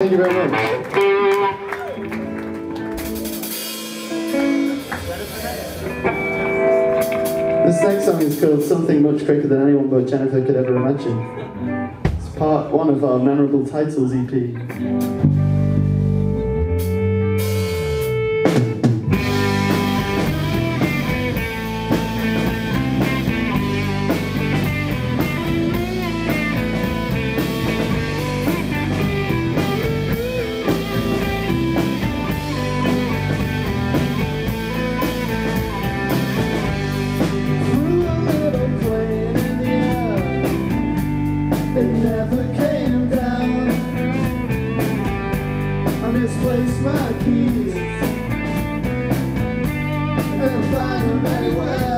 Thank you very much. This next song is called Something Much Quicker Than Anyone But Jennifer Could Ever Imagine. It's part one of our Memorable Titles EP. place my keys and find them anywhere.